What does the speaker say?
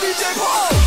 DJ Paul!